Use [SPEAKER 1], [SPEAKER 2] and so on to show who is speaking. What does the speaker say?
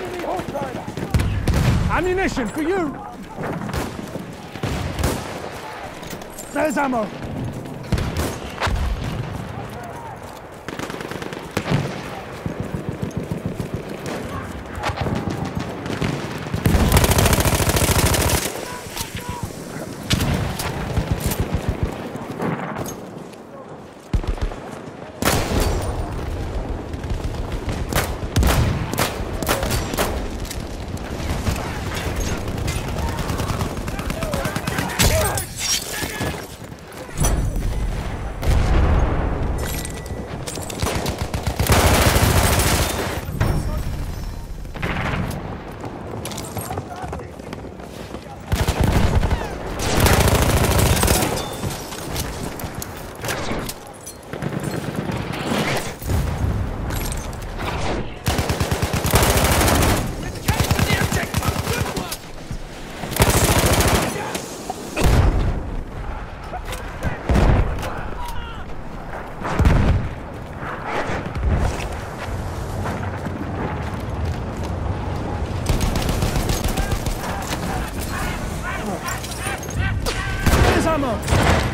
[SPEAKER 1] Enemy horse rider! Ammunition for you! There's ammo! Vamos!